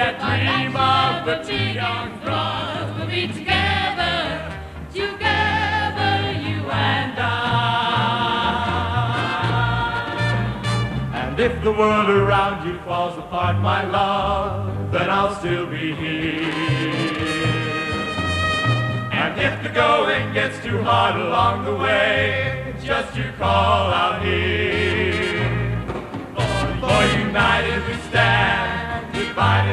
that dream of the two young brothers. We'll be together, together, you and I. And if the world around you falls apart, my love, then I'll still be here. And if the going gets too hard along the way, just you call out here.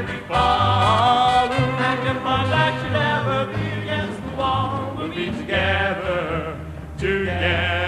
And if our should ever we'll be together, together.